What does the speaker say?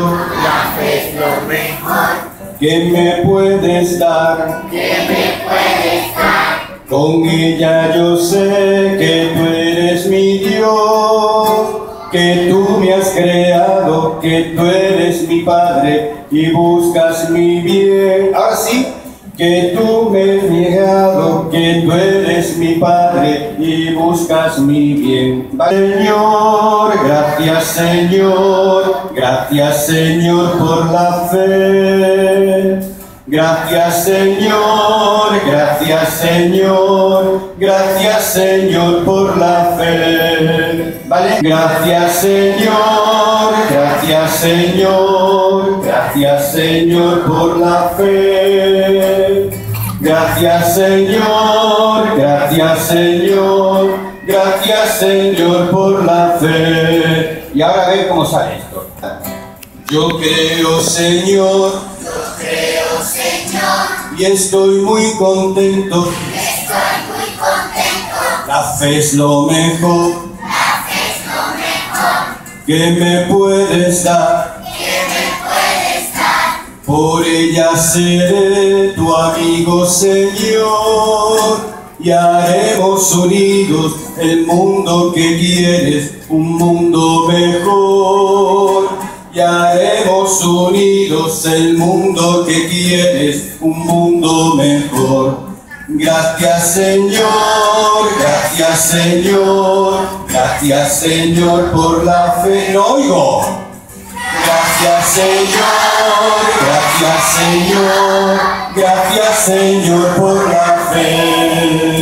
La fe es lo mejor que me puedes dar. que me puedes dar. Con ella yo sé que tú eres mi Dios, que tú me has creado, que tú eres mi Padre y buscas mi bien. Ahora sí, que tú me has creado, que tú eres mi Padre y buscas mi bien. Señor, gracias Señor, gracias Señor por la fe. Gracias Señor, gracias Señor, gracias Señor por la fe. ¿Vale? Gracias Señor, gracias Señor, gracias Señor por la fe. Gracias Señor, gracias Señor, gracias Señor por la fe. Y ahora a ver cómo sale esto. Yo creo Señor Creo, Señor, y estoy muy contento. estoy muy contento. La fe es lo mejor La fe es lo mejor que me puedes dar. Por ella seré tu amigo, Señor, y haremos unidos el mundo que quieres, un mundo mejor. Y haremos unidos el mundo que quieres, un mundo mejor. Gracias Señor, gracias Señor, gracias Señor por la fe. No. Gracias Señor, gracias Señor, gracias Señor por la fe.